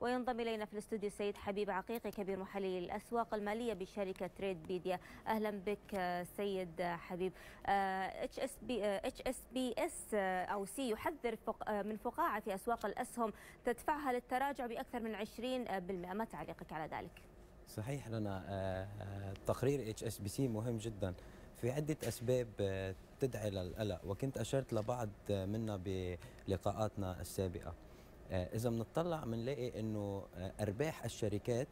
وينضم إلينا في الاستوديو السيد حبيب عقيقي كبير محلل الأسواق المالية بشركة تريدبيديا أهلا بك سيد حبيب. اتش اس بي اتش اس بي اس أو سي يحذر من فقاعة في أسواق الأسهم تدفعها للتراجع بأكثر من 20% ما تعليقك على ذلك؟ صحيح لنا تقرير HSBC مهم جدا. في عدة أسباب تدعي للقلق وكنت أشرت لبعض منها بلقاءاتنا السابقة. إذا بنطلع بنلاقي إنه أرباح الشركات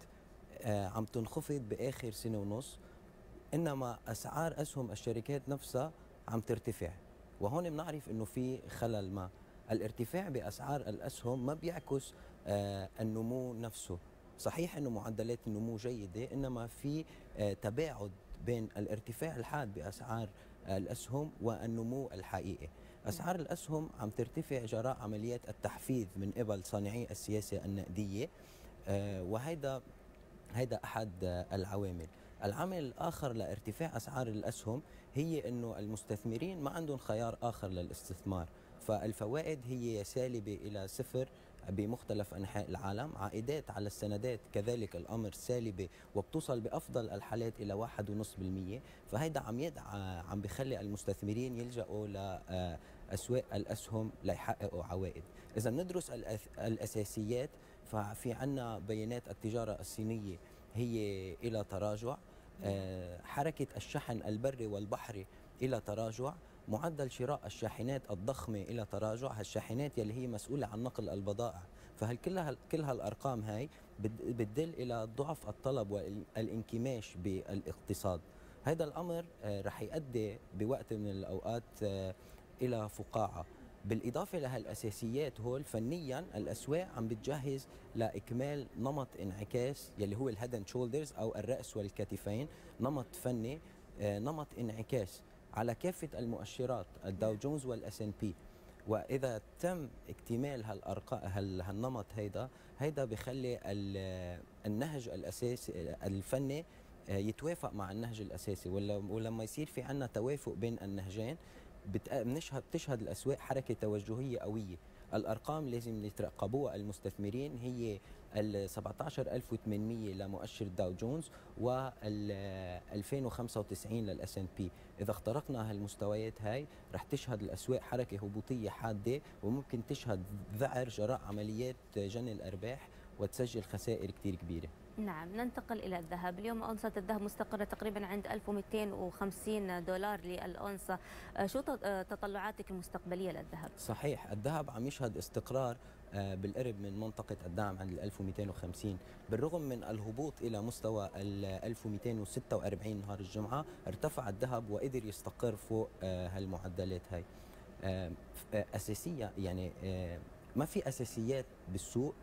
عم تنخفض بآخر سنة ونص إنما أسعار أسهم الشركات نفسها عم ترتفع. وهون بنعرف إنه في خلل ما. الارتفاع بأسعار الأسهم ما بيعكس النمو نفسه. صحيح إنه معدلات النمو جيدة إنما في تباعد بين الارتفاع الحاد بأسعار الأسهم والنمو الحقيقي. أسعار الأسهم عم ترتفع جراء عمليات التحفيز من قبل صانعي السياسة النقدية وهيدا هيدا أحد العوامل. العامل الآخر لارتفاع أسعار الأسهم هي إنه المستثمرين ما عندهم خيار آخر للاستثمار. فالفوائد هي سالبة إلى صفر بمختلف أنحاء العالم، عائدات على السندات كذلك الأمر سالبة وبتوصل بأفضل الحالات إلى 1.5%، فهيدا عم يدعى عم بخلي المستثمرين يلجأوا لاسواق الأسهم ليحققوا عوائد. إذا ندرس الأساسيات ففي عنا بيانات التجارة الصينية هي إلى تراجع، حركة الشحن البري والبحري إلى تراجع، معدل شراء الشاحنات الضخمة إلى تراجع هالشاحنات يلي هي مسؤولة عن نقل البضائع. فهل كل كل هالأرقام هاي بتدل إلى ضعف الطلب والانكماش بالاقتصاد؟ هذا الأمر رح يؤدي بوقت من الأوقات إلى فقاعة. بالإضافة لهالأساسيات هول فنيا الأسواق عم بتجهز لإكمال نمط انعكاس يلي هو ال head shoulders أو الرأس والكتفين نمط فني نمط انعكاس. على كافة المؤشرات الداو جونز وال S&P وإذا تم اكتمال هالارقام هالنمط هيدا هيدا بخلي النهج الأساسي الفني يتوافق مع النهج الأساسي. ولما يصير في عندنا توافق بين النهجين بتشهد الأسواق حركة توجهية قوية. الأرقام لازم يترقبوها المستثمرين هي ال 17800 لمؤشر داو جونز وال 2095 لل S&P إذا اخترقنا هالمستويات هاي رح تشهد الأسواق حركة هبوطية حادة وممكن تشهد ذعر جراء عمليات جني الأرباح. وتسجل خسائر كثير كبيرة. نعم ننتقل إلى الذهب. اليوم أونصة الذهب مستقرة تقريبا عند 1250 دولار للأونصة. شو تطلعاتك المستقبلية للذهب؟ صحيح الذهب عم يشهد استقرار بالقرب من منطقة الدعم عند 1250 بالرغم من الهبوط إلى مستوى 1246 نهار الجمعة ارتفع الذهب وقدر يستقر فوق هالمعدلات هاي. أساسية يعني ما في أساسيات بالسوق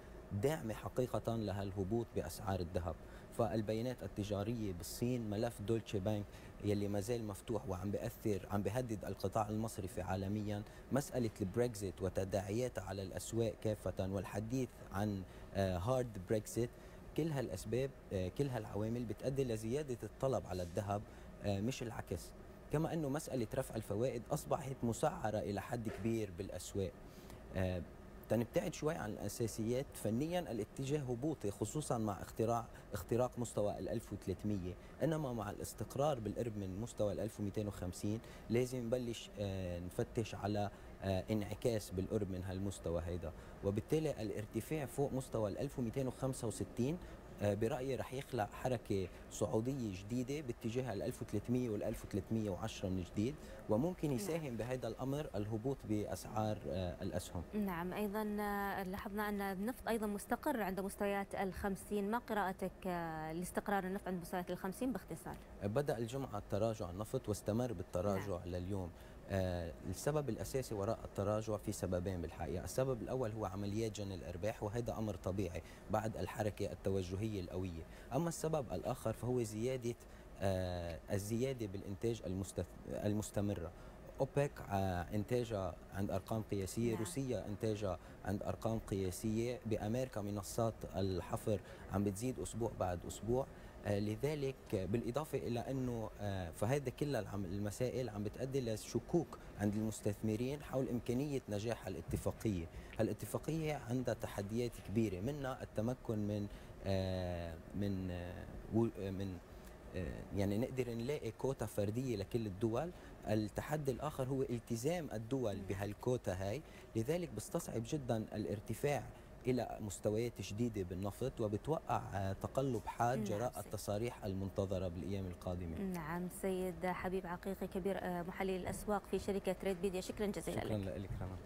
داعمة حقيقة لهالهبوط بأسعار الذهب. فالبيانات التجارية بالصين ملف دويتشه بانك يلي ما زال مفتوح وعم بيأثر عم بيهدد القطاع المصرفي عالميا. مسألة البريكزيت وتداعياتها على الأسواق كافة والحديث عن hard Brexit كل هالأسباب كل هالعوامل بتؤدي لزيادة الطلب على الذهب مش العكس. كما أنه مسألة رفع الفوائد أصبحت مسعرة إلى حد كبير بالأسواق. تنبتعد شوي عن الأساسيات فنيا الاتجاه هبوطي خصوصا مع اختراع اختراق مستوى ال 1300 إنما مع الاستقرار بالقرب من مستوى ال 1250 لازم نبلش نفتش على انعكاس بالقرب من هالمستوى هيدا. وبالتالي الارتفاع فوق مستوى ال 1265 برأيي رح يخلق حركة صعودية جديدة باتجاه ال 1300 وال 1310 من جديد وممكن يساهم بهذا الأمر الهبوط بأسعار الأسهم. نعم أيضا لاحظنا أن النفط أيضا مستقر عند مستويات ال 50 ما قراءتك لاستقرار النفط عند مستويات ال 50 باختصار؟ بدأ الجمعة تراجع النفط واستمر بالتراجع نعم. لليوم. آه السبب الأساسي وراء التراجع في سببين بالحقيقة، السبب الأول هو عمليات جني الأرباح وهذا أمر طبيعي بعد الحركة التوجهية القوية، أما السبب الآخر فهو زيادة آه الزيادة بالإنتاج المستث... المستمرة. أوبك انتاجها عند أرقام قياسية، نعم. روسيا انتاجها عند أرقام قياسية، بأمريكا منصات الحفر عم بتزيد أسبوع بعد أسبوع، آه، لذلك بالإضافة إلى أنه آه، فهذا كل المسائل عم بتؤدي لشكوك عند المستثمرين حول إمكانية نجاح الاتفاقية. الاتفاقية عندها تحديات كبيرة منها التمكن من آه، من آه، آه، من آه، يعني نقدر نلاقي كوتا فردية لكل الدول. التحدي الآخر هو التزام الدول بهالكوتا هاي. لذلك بستصعب جدا الارتفاع إلى مستويات جديدة بالنفط وبتوقع تقلب حاد نعم، جراء سيد. التصاريح المنتظرة بالأيام القادمة. نعم سيد حبيب عقيقي كبير آه، محلل الأسواق في شركة ريد بيديا شكرا جزيلا شكرا لك. لك رنا